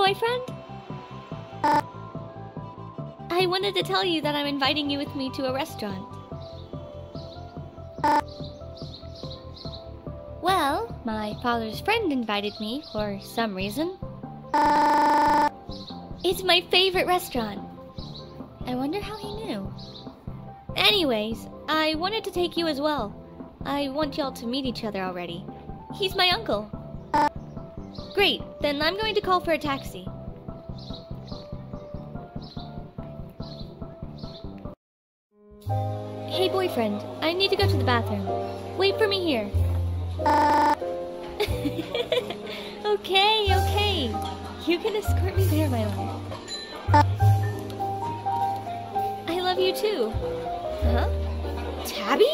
Boyfriend. Uh, I wanted to tell you that I'm inviting you with me to a restaurant. Well, my father's friend invited me for some reason. Uh, it's my favorite restaurant. I wonder how he knew. Anyways, I wanted to take you as well. I want y'all to meet each other already. He's my uncle. Great, then I'm going to call for a taxi. Hey, boyfriend, I need to go to the bathroom. Wait for me here. Uh... okay, okay. You can escort me there, my love. I love you too. Huh? Tabi?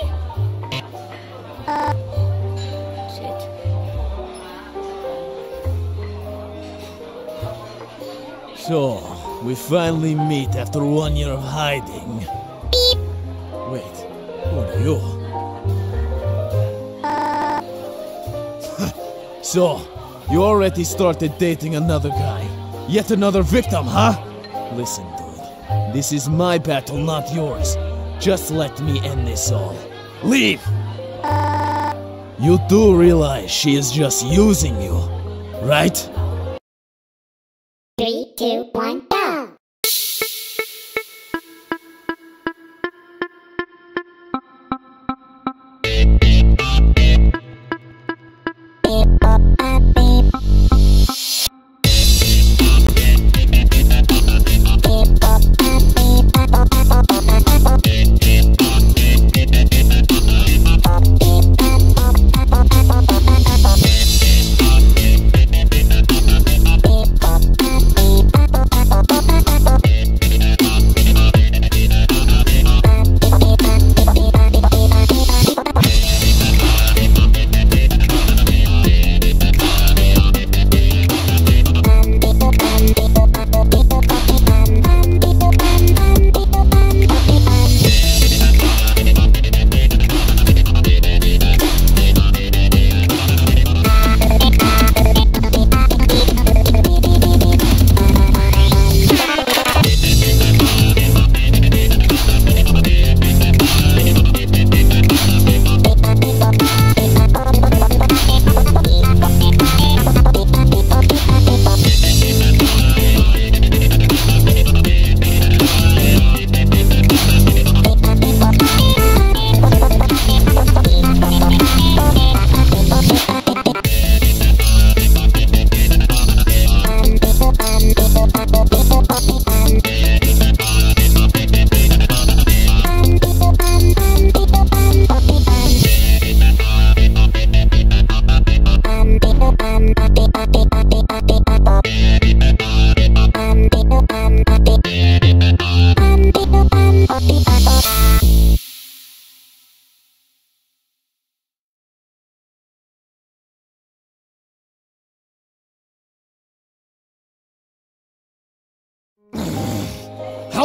So, we finally meet after one year of hiding. Beep. Wait, what are you? Uh. so, you already started dating another guy. Yet another victim, huh? Listen, dude. This is my battle, not yours. Just let me end this all. Leave! Uh. You do realize she is just using you, right? Two, one,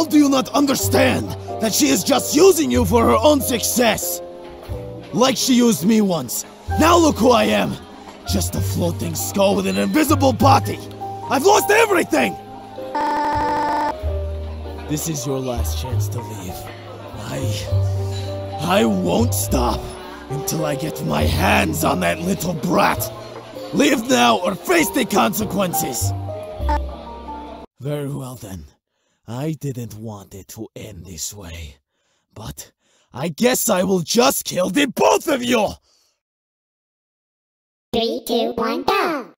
How do you not understand that she is just using you for her own success? Like she used me once. Now look who I am. Just a floating skull with an invisible body. I've lost everything! This is your last chance to leave. I. I won't stop until I get my hands on that little brat. Leave now or face the consequences. Very well then. I didn't want it to end this way. But I guess I will just kill the both of you! Three, two, one, go!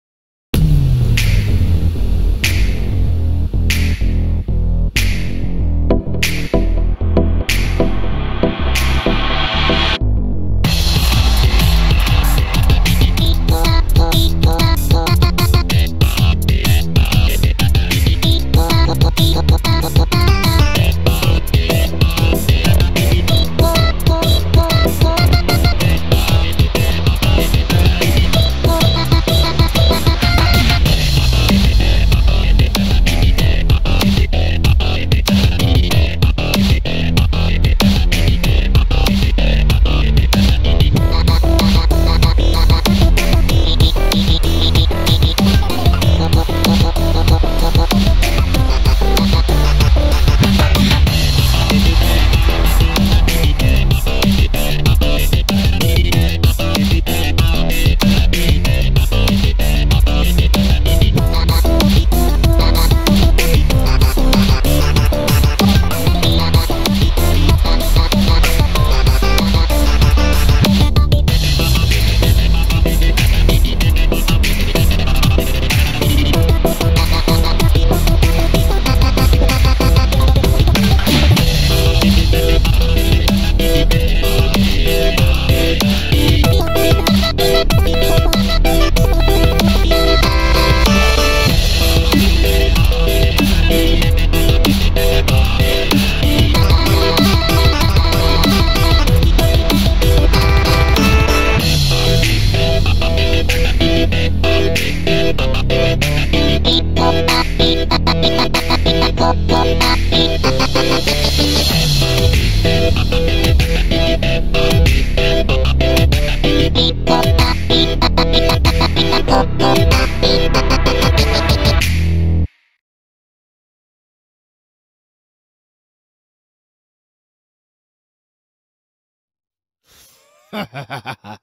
Ha!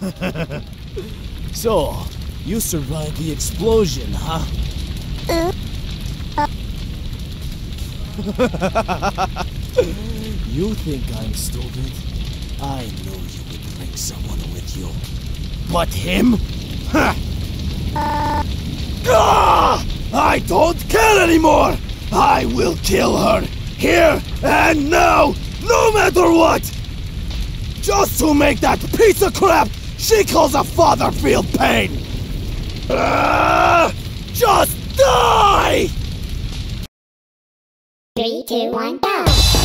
so, you survived the explosion, huh? you think I'm stupid? I know you someone with you. But him? Ha! Ah! I don't care anymore! I will kill her! Here and now! No matter what! Just to make that piece of crap she calls a father feel pain! Ah! just die! Three, two, one, go!